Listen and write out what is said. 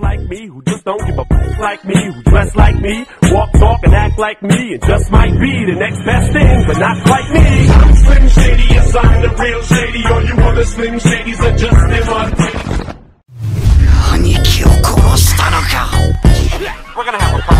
like me, who just don't give a fuck like me, who dress like me, walk, talk, and act like me, and just might be the next best thing, but not like me. I'm Slim Shady, yes, I'm the real Shady, all you other Slim Shadys are just them on... We're gonna have a